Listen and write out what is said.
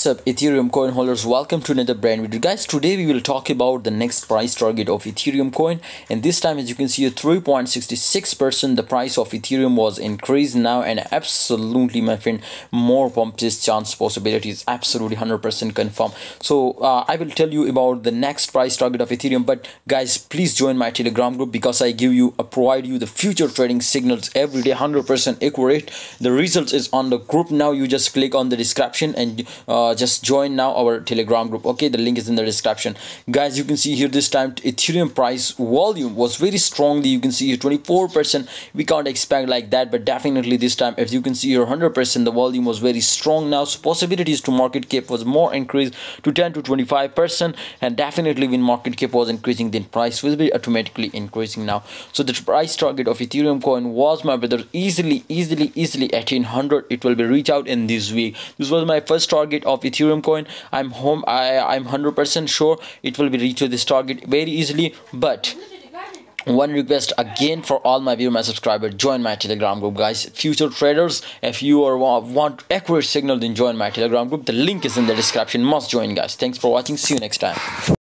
What's up Ethereum coin holders? Welcome to another brand video. Guys today we will talk about the next price target of Ethereum coin. And this time as you can see a 3.66 percent the price of Ethereum was increased. Now and absolutely my friend more this chance possibility is absolutely 100 percent confirmed. So uh, I will tell you about the next price target of Ethereum. But guys please join my telegram group because I give you I provide you the future trading signals every day 100 percent accurate. The results is on the group. Now you just click on the description and uh, uh, just join now our telegram group. Okay the link is in the description. Guys you can see here this time ethereum price volume was very strongly you can see here 24 percent. We can't expect like that but definitely this time as you can see here 100 percent the volume was very strong. Now so possibilities to market cap was more increased to 10 to 25 percent and definitely when market cap was increasing then price will be automatically increasing now. So the price target of ethereum coin was my brother easily easily easily 1800 it will be reach out in this week. This was my first target of of ethereum coin. I'm home i i'm 100 percent sure it will be reach to this target very easily but one request again for all my viewer my subscribers join my telegram group guys. Future traders if you are want accurate signal then join my telegram group. The link is in the description. Must join guys. Thanks for watching. See you next time